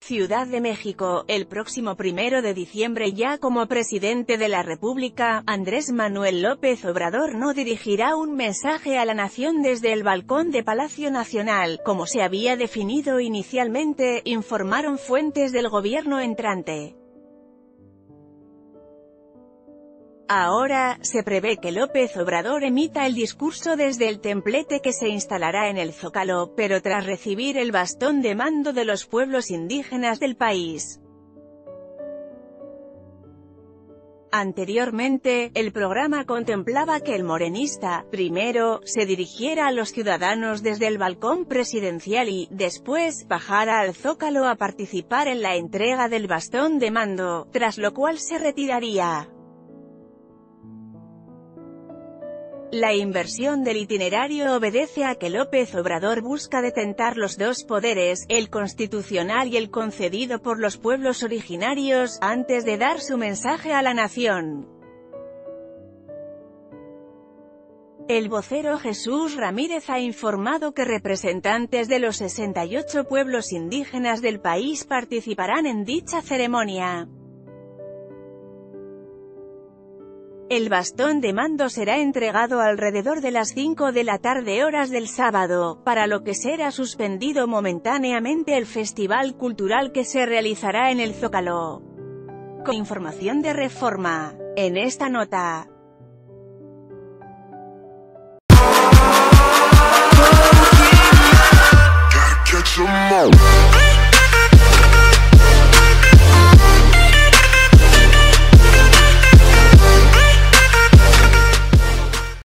Ciudad de México, el próximo primero de diciembre ya como presidente de la República, Andrés Manuel López Obrador no dirigirá un mensaje a la nación desde el balcón de Palacio Nacional, como se había definido inicialmente, informaron fuentes del gobierno entrante. Ahora, se prevé que López Obrador emita el discurso desde el templete que se instalará en el Zócalo, pero tras recibir el bastón de mando de los pueblos indígenas del país. Anteriormente, el programa contemplaba que el morenista, primero, se dirigiera a los ciudadanos desde el balcón presidencial y, después, bajara al Zócalo a participar en la entrega del bastón de mando, tras lo cual se retiraría. La inversión del itinerario obedece a que López Obrador busca detentar los dos poderes, el constitucional y el concedido por los pueblos originarios, antes de dar su mensaje a la nación. El vocero Jesús Ramírez ha informado que representantes de los 68 pueblos indígenas del país participarán en dicha ceremonia. El bastón de mando será entregado alrededor de las 5 de la tarde horas del sábado, para lo que será suspendido momentáneamente el festival cultural que se realizará en el Zócalo. Con información de reforma. En esta nota.